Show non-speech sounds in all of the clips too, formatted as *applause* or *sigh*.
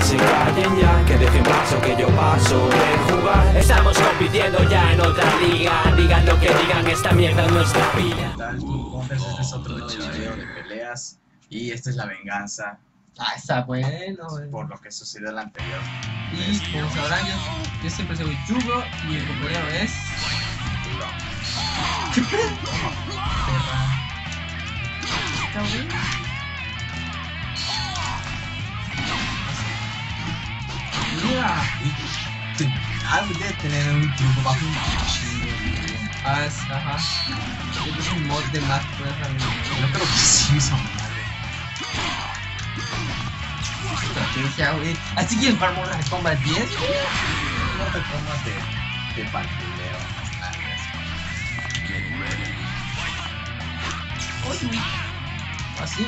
que se callen ya, que dejen paso que yo paso de jugar. Estamos compitiendo ya en otra liga, digan lo que digan, esta mierda es nuestra pila. este es otro video de peleas y esta es la venganza Ah, está bueno, güey. por lo que sucedió en la anterior. Y como sabrán, yo, yo siempre soy Yugo y el compañero es. ¿Qué *laughs* Mira. Te- Ah, debe tener un truco bajo un chingo, güey. Ah, es, ajá. Puse un mod de más. Yo creo que sí, esa madre. Estrategia, güey. Así que el Combat 10, güey. No te comas de, de. Uy, uy. Así.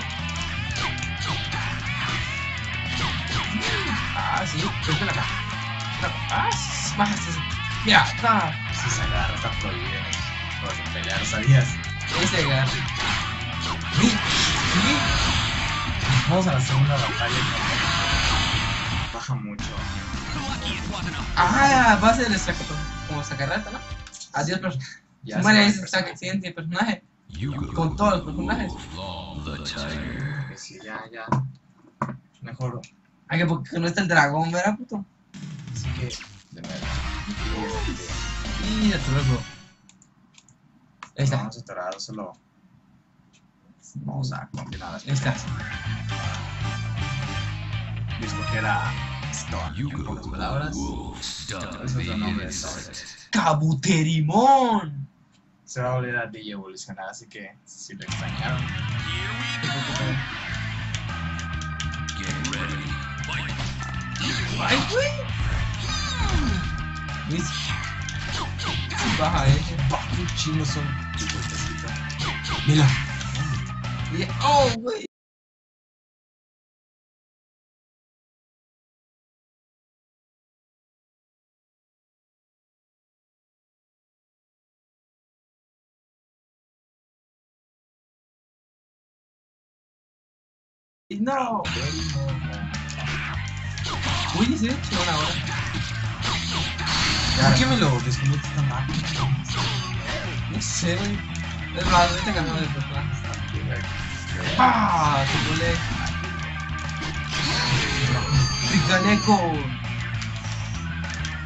Ah, sí. Pero ven acá. Ven acá. Ah, sí, baja eso. Mira, acá. Si se agarra, está prohibido. Por de pelear, ¿sabías? Ese gar. Uy, uy. Vamos a la segunda batalla. ¿no? Baja mucho. Ah, va a ser el saco como sacarrata, ¿no? Adiós, personaje. Ya va ese saque personaje. siguiente personaje. Con todos los personajes. Que sí, ya, ya. Mejor. Ah, que porque no está el dragón, ¿verdad, puto? Así que, de nuevo. Y hasta luego. Ahí está. Vamos a atorar, solo. Vamos a combinar las Ahí está. peleas. Y escoger a Storm. En pocas palabras. Cabuterimón. Se va a volver a DJ evolucionar, así que si lo extrañaron. Baja ese. ¡Qué chinos son! tu puestecito. Mira. Y- Oh, güey. Y No. Uy, se echó una hora. ¿Por qué me lo desconectas tan rápido? No sé, güey. Es más, ahorita cambiamos de personaje. ¡Ah! Picaneco.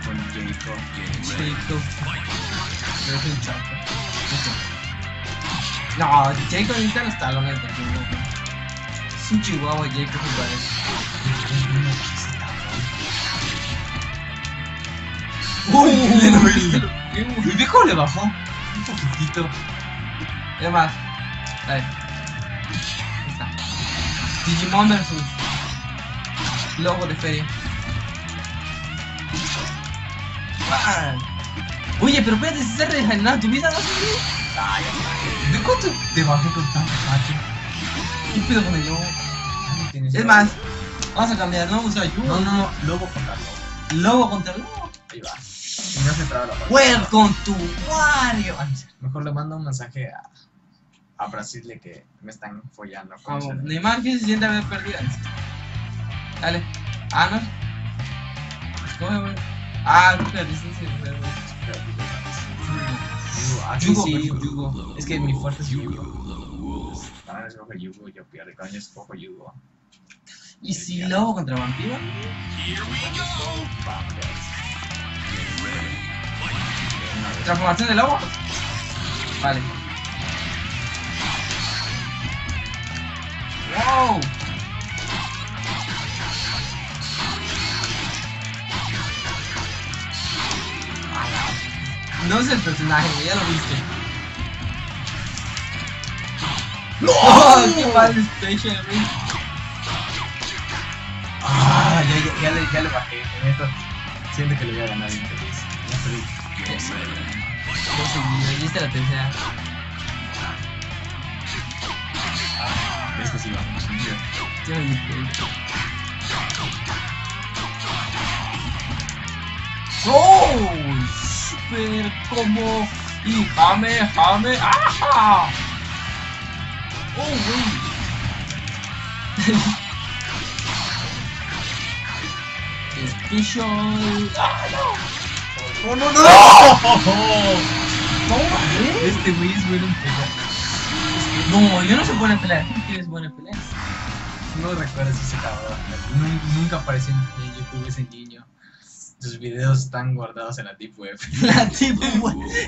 Con Jacob. Jacob. Pero es un chato. No, Jacob necesita los talones de Jacob. Es un chihuahua Jacob me parece. Uy, le. ¿Y ve cómo le bajó? Un poquitito. Es más. A ver. Ahí está. Digimon versus. Logo de feria. ¡Ah! Oye, pero espérate, si se regenerado tu vida, ¿no? Está. ¿De cuánto te bajé con tanto macho? ¿Qué pedo con el lobo? Es más, vamos a cambiar, ¿no? Usa Yu. No, no, no. Lobo contra lobo. Lobo contra lobo. Ahí va. Y no se traba la parte. Welcome to Wario. Ah. Mejor le mando un mensaje a, a Brasil de que me están follando. con Vamos, Neymar que se siente haber perdido. Dale. Ah, no. Escoge, güey. Ah, sí, sí, sí. Yugo. Ah, sí, Yugo, sí, Yugo. Es que mi fuerte es Yugo. Cuando yo escojo Yugo, yo pierdo. Cuando yo escojo Yugo, ¿Y si lobo contra vampiro? vamos. Una vez. ¿Transformación de lobo? Vale. ¡Wow! No es el personaje, ya lo viste. ¡No! *laughs* ¡Qué mal special, güey! Ah, ya, ya, ya, le, ya le bajé. En esto siento que le voy a ganar bien feliz. Ya estoy- Dos seguidos, y esta es la tercera. Que sí vamos. Ya me metí. ¡Oh! Super como y jame, jame, ¡ajá! ¡Oh, güey! *laughs* Fischl. ¡Ah, no! ¡Oh, no, no! ¿Cómo ves? Este güey es bueno en pelear. No, yo no soy buena en pelear. ¿Tú eres buena en pelear? No recuerdas ese cabrón. Nun- Nunca apareció en YouTube ese niño. Sus videos están guardados en la Deep Web. *laughs* La tipo,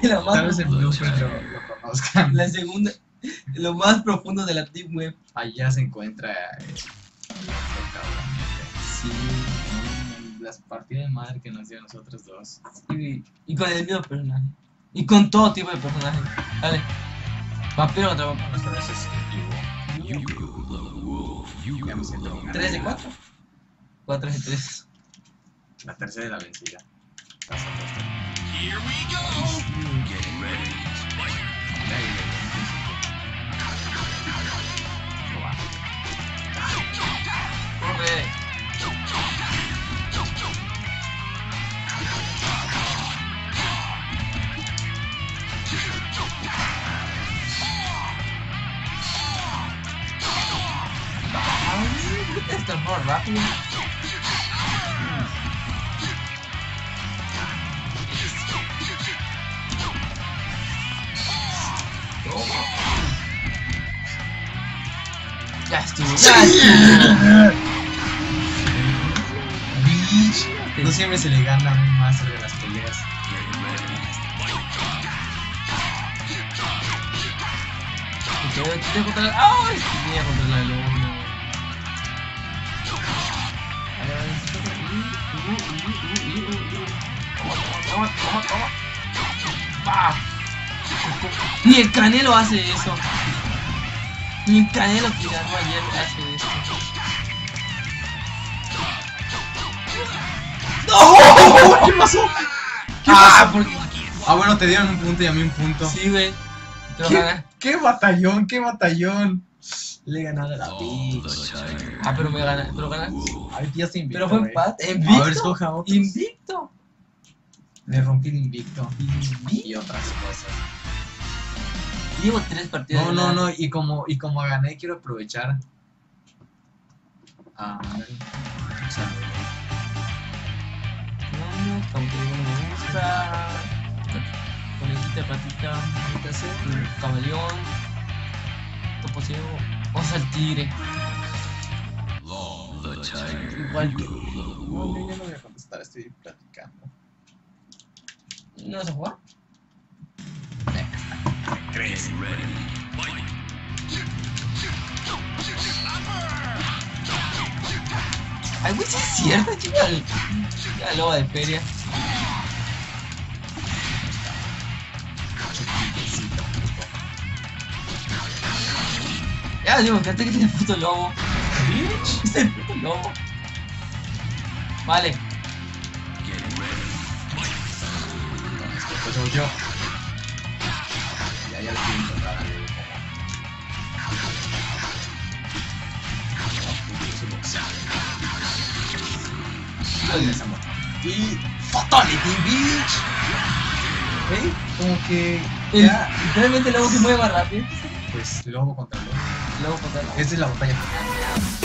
la más Tal vez. Blueprint lo, lo conozcan. La segunda, lo más profundo de la Deep Web. Allá se encuentra eh, el. Sí. Las partidas de madre que nos dio a nosotros dos. Y, y con el mismo personaje. Y con todo tipo de personajes. Dale. Vampiro contra vampiro. Nuestra vez es Yugo. Ya me siento bien 3 de ganado. 4. 4 de 3. La tercera de la vencida. Pasa, pasa. Dale, Ay, Te transformas rápido. Ya estuvo, ya estuvo. No siempre se le gana a un máster de las peleas. Te voy a controlar. ¡Ay! Voy a controlar Ni el Canelo hace eso. Ni el Canelo que ganó ayer hace eso. ¡No! *laughs* ¿Qué pasó? ¿Qué Ah, pasó? porque. Ah, bueno, te dieron un punto y a mí un punto. Sí, güey. Te lo ¿Qué, qué batallón, qué batallón. Le he ganado a la bitch. Ah, pero me ganas. Pero ganas. Ay, ya se invicto. Pero fue empate. A ver, Invicto. escoja otros. Invicto. Le rompí el invicto. Invicto. Y otras cosas. Llevo tres partidas. No, no, la- no. Y como, y como gané, quiero aprovechar. Ah, o sea, No, estamos teniendo me gusta. Conejita, ratita, ratita C, camaleón, topo ciego, osa el tigre. Igual que. no, yo no voy a contestar, estoy platicando. ¿No vas a jugar? ¿Crees? Ay, güey, sí es cierto, chica. La loba de feria. Ya digo, fíjate que tiene puto lobo. Es el puto lobo. Vale. Pues soy yo. Ya, le a como. Y Fatality Beach. ¿Eh? Como que ya, literalmente el lobo se mueve más rápido. pues lobo contra lobo. Lobo contra lobo. Esa es la batalla final.